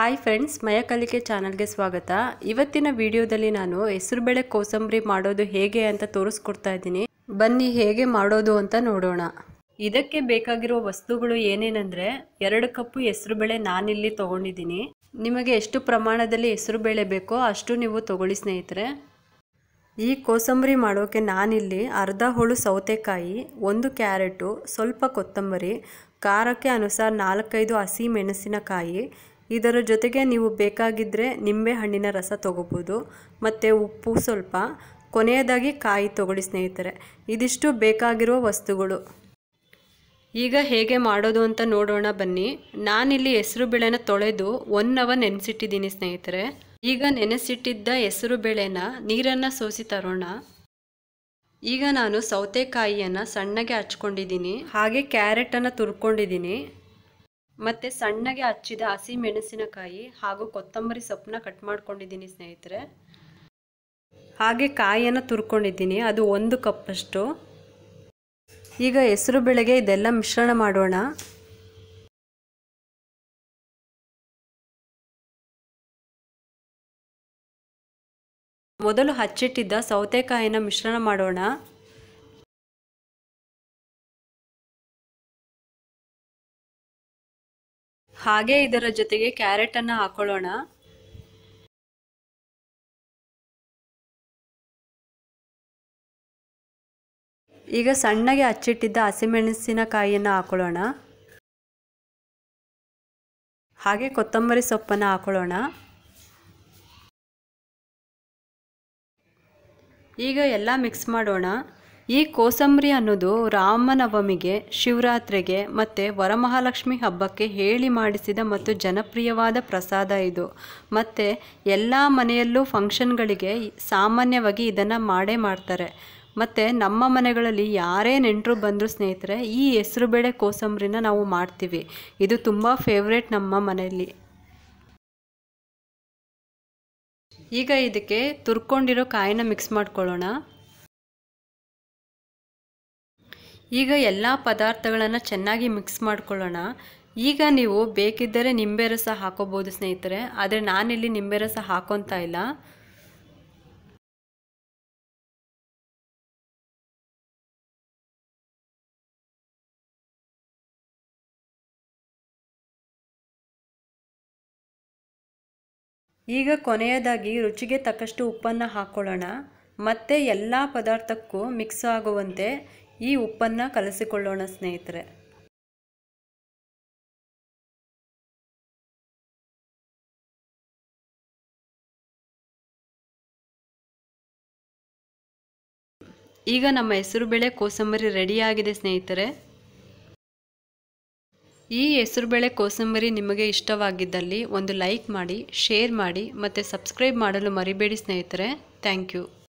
Hi friends ಮಯ ಕಲಿಕೆ ಚಾನಲ್ಗೆ ಸ್ವಾಗತ. ಇವತ್ತಿನ ವಿಡಿಯೋದಲ್ಲಿ ನಾನು ಹೆಸರುಬೇಳೆ ಕೋಸಂಬರಿ ಮಾಡೋದು ಹೇಗೆ ಅಂತ ತೋರಿಸ್ಕೊಡ್ತಾ ಇದ್ದೀನಿ. ಬನ್ನಿ ಹೇಗೆ ಮಾಡೋದು ಅಂತ ನೋಡೋಣ. ಇದಕ್ಕೆ ಬೇಕಾಗಿರುವ ವಸ್ತುಗಳು ಏನೇನೆಂದರೆ, ಎರಡು ಕಪ್ಪು ಹೆಸರುಬೇಳೆ ನಾನಿಲ್ಲಿ ತೊಗೊಂಡಿದ್ದೀನಿ. ನಿಮಗೆ ಎಷ್ಟು ಪ್ರಮಾಣದಲ್ಲಿ ಹೆಸರುಬೇಳೆ ಬೇಕೋ ಅಷ್ಟು ನೀವು ತಗೊಳ್ಳಿ ಸ್ನೇಹಿತರೆ. ಈ ಕೋಸಂಬರಿ ಮಾಡೋಕ್ಕೆ ನಾನಿಲ್ಲಿ ಅರ್ಧ ಹೋಳು ಸೌತೆಕಾಯಿ, ಒಂದು ಕ್ಯಾರೆಟು, ಸ್ವಲ್ಪ ಕೊತ್ತಂಬರಿ, ಖಾರಕ್ಕೆ ಅನುಸಾರ ನಾಲ್ಕೈದು ಹಸಿ ಮೆಣಸಿನಕಾಯಿ ಇದರ ಜೊತೆಗೆ ನೀವು ಬೇಕಾಗಿದ್ದರೆ ನಿಂಬೆ ಹಣ್ಣಿನ ರಸ ತೊಗೋಬೋದು. ಮತ್ತು ಉಪ್ಪು ಸ್ವಲ್ಪ. ಕೊನೆಯದಾಗಿ ಕಾಯಿ ತೊಗೊಳ್ಳಿ ಸ್ನೇಹಿತರೆ. ಇದಿಷ್ಟು ಬೇಕಾಗಿರುವ ವಸ್ತುಗಳು. ಈಗ ಹೇಗೆ ಮಾಡೋದು ಅಂತ ನೋಡೋಣ ಬನ್ನಿ. ನಾನಿಲ್ಲಿ ಹೆಸರು ಬೇಳೆನ ತೊಳೆದು ಒನ್ ಅವರ್ ನೆನೆಸಿಟ್ಟಿದ್ದೀನಿ ಸ್ನೇಹಿತರೆ. ಈಗ ನೆನೆಸಿಟ್ಟಿದ್ದ ಹೆಸರು ಬೇಳೆನ ನೀರನ್ನು ಸೋಸಿ ತರೋಣ. ಈಗ ನಾನು ಸೌತೆಕಾಯಿಯನ್ನು ಸಣ್ಣಗೆ ಹಚ್ಕೊಂಡಿದ್ದೀನಿ. ಹಾಗೆ ಕ್ಯಾರೆಟನ್ನು ತುರ್ಕೊಂಡಿದ್ದೀನಿ. ಮತ್ತು ಸಣ್ಣಗೆ ಹಚ್ಚಿದ ಹಸಿ ಮೆಣಸಿನಕಾಯಿ ಹಾಗೂ ಕೊತ್ತಂಬರಿ ಸೊಪ್ಪನ್ನ ಕಟ್ ಮಾಡ್ಕೊಂಡಿದ್ದೀನಿ ಸ್ನೇಹಿತರೆ. ಹಾಗೆ ಕಾಯಿಯನ್ನು ತುರ್ಕೊಂಡಿದ್ದೀನಿ, ಅದು ಒಂದು ಕಪ್ಪಷ್ಟು. ಈಗ ಹೆಸರು ಬೆಳೆಗೆ ಇದೆಲ್ಲ ಮಿಶ್ರಣ ಮಾಡೋಣ. ಮೊದಲು ಹಚ್ಚಿಟ್ಟಿದ್ದ ಸೌತೆಕಾಯಿನ ಮಿಶ್ರಣ ಮಾಡೋಣ. ಹಾಗೆ ಇದರ ಜೊತೆಗೆ ಕ್ಯಾರೆಟನ್ನು ಹಾಕೊಳ್ಳೋಣ. ಈಗ ಸಣ್ಣಗೆ ಹಚ್ಚಿಟ್ಟಿದ್ದ ಹಸಿಮೆಣಸಿನಕಾಯಿಯನ್ನು ಹಾಕೊಳ್ಳೋಣ. ಹಾಗೆ ಕೊತ್ತಂಬರಿ ಸೊಪ್ಪನ್ನು ಹಾಕೊಳ್ಳೋಣ. ಈಗ ಎಲ್ಲ ಮಿಕ್ಸ್ ಮಾಡೋಣ. ಈ ಕೋಸಂಬರಿ ಅನ್ನೋದು ರಾಮನವಮಿಗೆ, ಶಿವರಾತ್ರಿಗೆ ಮತ್ತು ವರಮಹಾಲಕ್ಷ್ಮಿ ಹಬ್ಬಕ್ಕೆ ಹೇಳಿ ಮಾಡಿಸಿದ ಮತ್ತು ಜನಪ್ರಿಯವಾದ ಪ್ರಸಾದ ಇದು. ಮತ್ತು ಎಲ್ಲ ಮನೆಯಲ್ಲೂ ಫಂಕ್ಷನ್ಗಳಿಗೆ ಸಾಮಾನ್ಯವಾಗಿ ಇದನ್ನು ಮಾಡೇ ಮಾಡ್ತಾರೆ. ಮತ್ತು ನಮ್ಮ ಮನೆಗಳಲ್ಲಿ ಯಾರೇ ನೆಂಟರು ಬಂದರೂ ಸ್ನೇಹಿತರೆ, ಈ ಹೆಸರುಬೇಳೆ ಕೋಸಂಬರಿನ ನಾವು ಮಾಡ್ತೀವಿ. ಇದು ತುಂಬ ಫೇವ್ರೇಟ್ ನಮ್ಮ ಮನೆಯಲ್ಲಿ. ಈಗ ಇದಕ್ಕೆ ತುರ್ಕೊಂಡಿರೋ ಕಾಯಿನ ಮಿಕ್ಸ್ ಮಾಡ್ಕೊಳ್ಳೋಣ. ಈಗ ಎಲ್ಲ ಪದಾರ್ಥಗಳನ್ನು ಚೆನ್ನಾಗಿ ಮಿಕ್ಸ್ ಮಾಡ್ಕೊಳ್ಳೋಣ. ಈಗ ನೀವು ಬೇಕಿದ್ದರೆ ನಿಂಬೆ ರಸ ಹಾಕೋಬೋದು ಸ್ನೇಹಿತರೆ, ಆದರೆ ನಾನಿಲ್ಲಿ ನಿಂಬೆ ರಸ ಹಾಕೊತಾ ಇಲ್ಲ. ಈಗ ಕೊನೆಯದಾಗಿ ರುಚಿಗೆ ತಕ್ಕಷ್ಟು ಉಪ್ಪನ್ನು ಹಾಕ್ಕೊಳ್ಳೋಣ ಮತ್ತೆ ಎಲ್ಲ ಪದಾರ್ಥಕ್ಕೂ ಮಿಕ್ಸ್ ಆಗುವಂತೆ ಈ ಉಪ್ಪನ್ನು ಕಲಸಿಕೊಳ್ಳೋಣ ಸ್ನೇಹಿತರೆ. ಈಗ ನಮ್ಮ ಹೆಸರುಬೇಳೆ ಕೋಸಂಬರಿ ರೆಡಿಯಾಗಿದೆ ಸ್ನೇಹಿತರೆ. ಈ ಹೆಸರುಬೇಳೆ ಕೋಸಂಬರಿ ನಿಮಗೆ ಇಷ್ಟವಾಗಿದ್ದಲ್ಲಿ ಒಂದು ಲೈಕ್ ಮಾಡಿ ಶೇರ್ ಮಾಡಿ ಮತ್ತು ಸಬ್ಸ್ಕ್ರೈಬ್ ಮಾಡಲು ಮರಿಬೇಡಿ ಸ್ನೇಹಿತರೆ. Thank you